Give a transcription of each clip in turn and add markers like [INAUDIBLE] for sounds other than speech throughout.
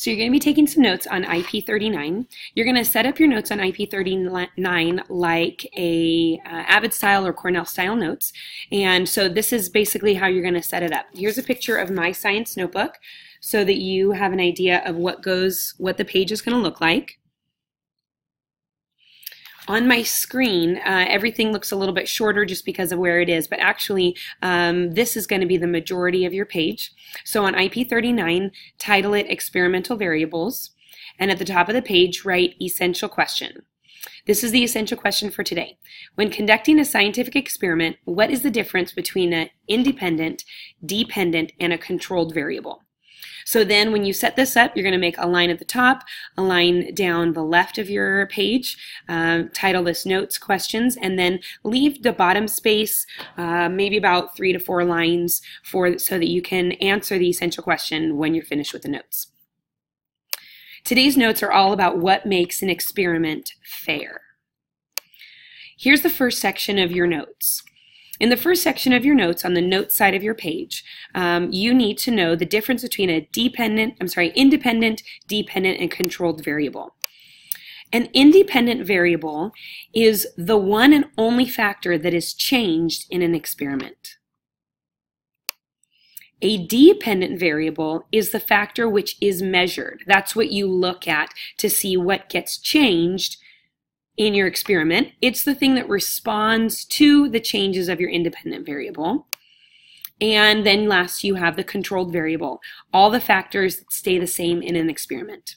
So you're going to be taking some notes on IP39. You're going to set up your notes on IP39 like a uh, Avid style or Cornell style notes. And so this is basically how you're going to set it up. Here's a picture of my science notebook so that you have an idea of what goes, what the page is going to look like on my screen, uh, everything looks a little bit shorter just because of where it is, but actually um, this is going to be the majority of your page. So on IP39, title it Experimental Variables, and at the top of the page, write Essential Question. This is the essential question for today. When conducting a scientific experiment, what is the difference between an independent, dependent, and a controlled variable? So then when you set this up, you're going to make a line at the top, a line down the left of your page, uh, title this notes questions, and then leave the bottom space, uh, maybe about three to four lines for so that you can answer the essential question when you're finished with the notes. Today's notes are all about what makes an experiment fair. Here's the first section of your notes. In the first section of your notes on the notes side of your page, um, you need to know the difference between a dependent, I'm sorry, independent, dependent, and controlled variable. An independent variable is the one and only factor that is changed in an experiment. A dependent variable is the factor which is measured. That's what you look at to see what gets changed in your experiment. It's the thing that responds to the changes of your independent variable. And then last, you have the controlled variable, all the factors that stay the same in an experiment.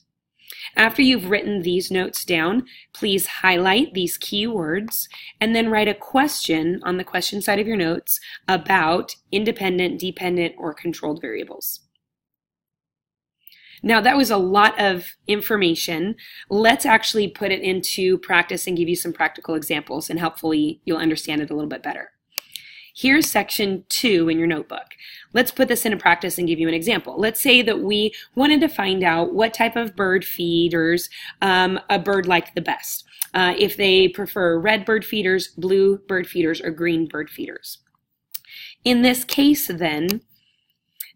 After you've written these notes down, please highlight these keywords and then write a question on the question side of your notes about independent, dependent, or controlled variables. Now, that was a lot of information. Let's actually put it into practice and give you some practical examples, and hopefully you'll understand it a little bit better. Here's section two in your notebook. Let's put this into practice and give you an example. Let's say that we wanted to find out what type of bird feeders um, a bird liked the best. Uh, if they prefer red bird feeders, blue bird feeders, or green bird feeders. In this case, then,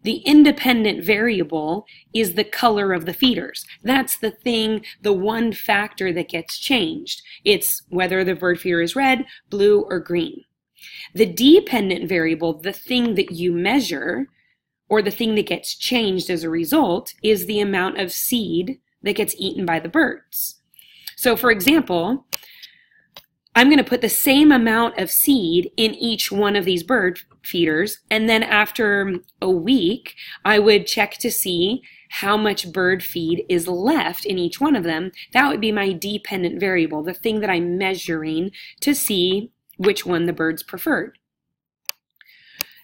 the independent variable is the color of the feeders. That's the thing, the one factor that gets changed. It's whether the bird feeder is red, blue, or green. The dependent variable, the thing that you measure, or the thing that gets changed as a result, is the amount of seed that gets eaten by the birds. So, for example, I'm going to put the same amount of seed in each one of these bird feeders. And then after a week, I would check to see how much bird feed is left in each one of them. That would be my dependent variable, the thing that I'm measuring to see which one the birds preferred.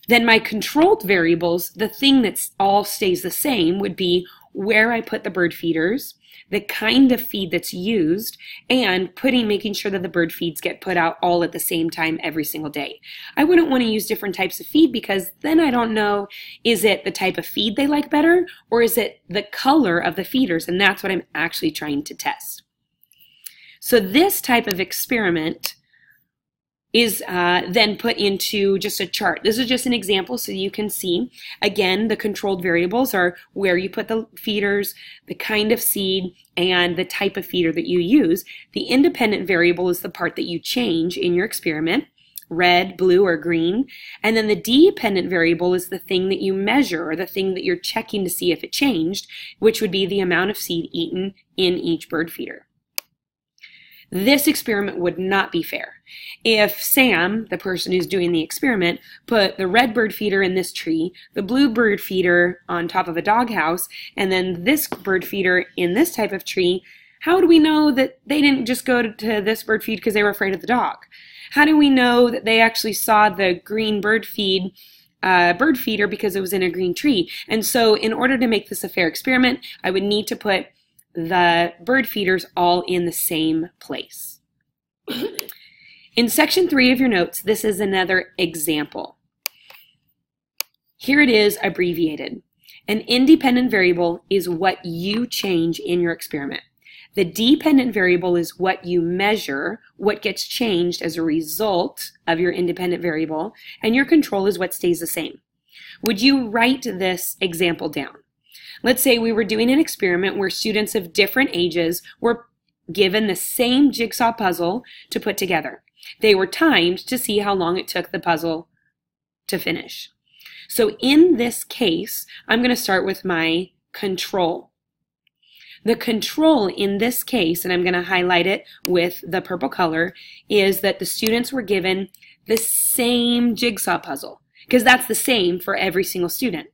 Then my controlled variables, the thing that all stays the same would be where I put the bird feeders, the kind of feed that's used, and putting, making sure that the bird feeds get put out all at the same time every single day. I wouldn't want to use different types of feed because then I don't know, is it the type of feed they like better or is it the color of the feeders? And that's what I'm actually trying to test. So this type of experiment is uh, then put into just a chart. This is just an example so you can see. Again, the controlled variables are where you put the feeders, the kind of seed, and the type of feeder that you use. The independent variable is the part that you change in your experiment red, blue, or green. And then the dependent variable is the thing that you measure or the thing that you're checking to see if it changed, which would be the amount of seed eaten in each bird feeder. This experiment would not be fair. If Sam, the person who's doing the experiment, put the red bird feeder in this tree, the blue bird feeder on top of a doghouse, and then this bird feeder in this type of tree, how do we know that they didn't just go to this bird feed because they were afraid of the dog? How do we know that they actually saw the green bird feed uh, bird feeder because it was in a green tree? And so, in order to make this a fair experiment, I would need to put the bird feeders all in the same place. [CLEARS THROAT] in section three of your notes, this is another example. Here it is abbreviated. An independent variable is what you change in your experiment. The dependent variable is what you measure, what gets changed as a result of your independent variable, and your control is what stays the same. Would you write this example down? Let's say we were doing an experiment where students of different ages were given the same jigsaw puzzle to put together. They were timed to see how long it took the puzzle to finish. So in this case, I'm going to start with my control. The control in this case, and I'm going to highlight it with the purple color, is that the students were given the same jigsaw puzzle because that's the same for every single student.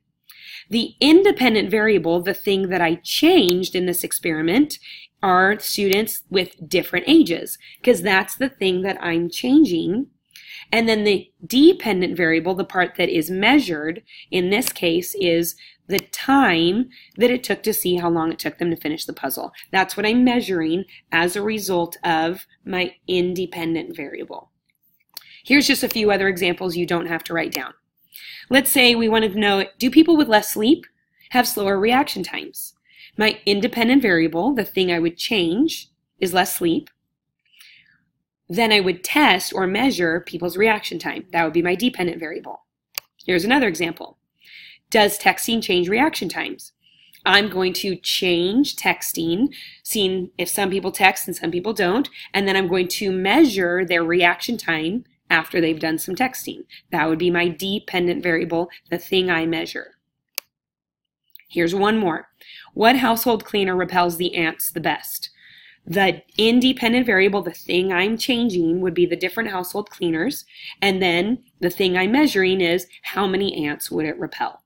The independent variable, the thing that I changed in this experiment, are students with different ages because that's the thing that I'm changing. And then the dependent variable, the part that is measured in this case, is the time that it took to see how long it took them to finish the puzzle. That's what I'm measuring as a result of my independent variable. Here's just a few other examples you don't have to write down. Let's say we wanted to know, do people with less sleep have slower reaction times? My independent variable, the thing I would change, is less sleep. Then I would test or measure people's reaction time. That would be my dependent variable. Here's another example. Does texting change reaction times? I'm going to change texting, seeing if some people text and some people don't, and then I'm going to measure their reaction time after they've done some texting. That would be my dependent variable, the thing I measure. Here's one more. What household cleaner repels the ants the best? The independent variable, the thing I'm changing, would be the different household cleaners. And then the thing I'm measuring is how many ants would it repel.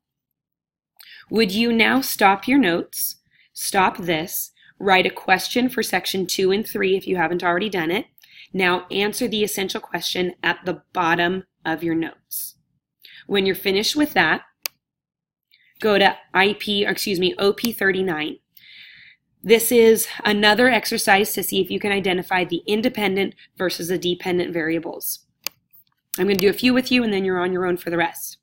Would you now stop your notes, stop this, write a question for section two and three if you haven't already done it, now answer the essential question at the bottom of your notes. When you're finished with that, go to IP, excuse me, OP39. This is another exercise to see if you can identify the independent versus the dependent variables. I'm going to do a few with you and then you're on your own for the rest.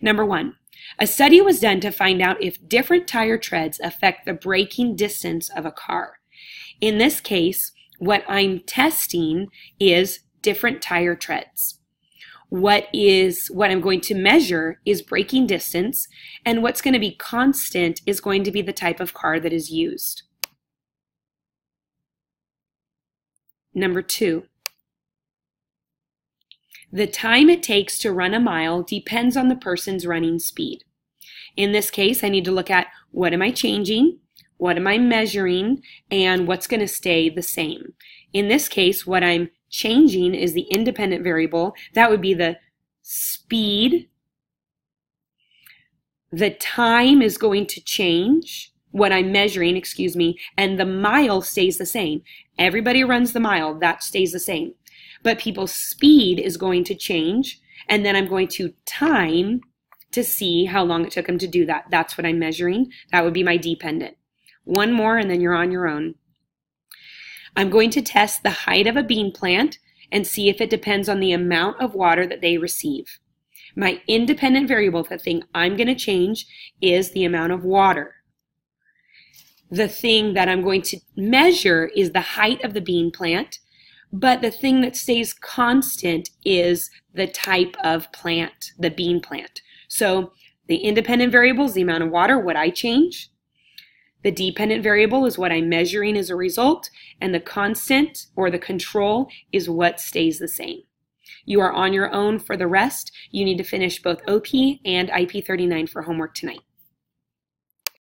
Number one, a study was done to find out if different tire treads affect the braking distance of a car. In this case, what I'm testing is different tire treads. What is what I'm going to measure is braking distance, and what's going to be constant is going to be the type of car that is used. Number two, the time it takes to run a mile depends on the person's running speed. In this case, I need to look at what am I changing? What am I measuring? And what's going to stay the same? In this case, what I'm changing is the independent variable. That would be the speed. The time is going to change what I'm measuring, excuse me, and the mile stays the same. Everybody runs the mile, that stays the same. But people's speed is going to change, and then I'm going to time to see how long it took them to do that. That's what I'm measuring. That would be my dependent. One more and then you're on your own. I'm going to test the height of a bean plant and see if it depends on the amount of water that they receive. My independent variable, the thing I'm going to change, is the amount of water. The thing that I'm going to measure is the height of the bean plant, but the thing that stays constant is the type of plant, the bean plant. So the independent variable is the amount of water, what I change. The dependent variable is what I'm measuring as a result, and the constant or the control is what stays the same. You are on your own for the rest. You need to finish both OP and IP39 for homework tonight.